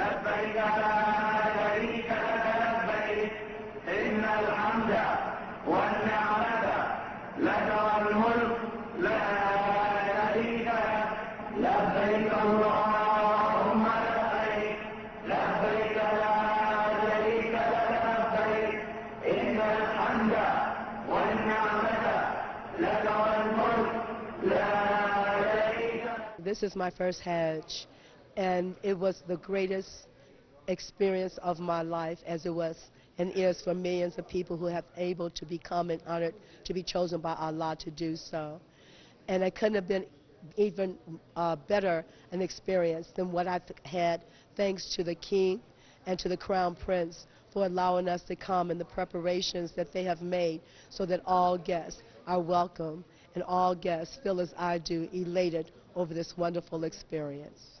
لبيك لا شريك لك لبيك إن الحمد والنعمة لك والملك لا شريك لك لبيك اللهم لبيك لبيك لا شريك لك لبيك إن الحمد والنعمة لك والملك لا شريك لك This is my first Hajj, and it was the greatest experience of my life as it was and is for millions of people who have able to become and honored to be chosen by Allah to do so. And it couldn't have been even uh, better an experience than what I've had thanks to the King and to the Crown Prince for allowing us to come and the preparations that they have made so that all guests are welcome and all guests feel as I do elated over this wonderful experience.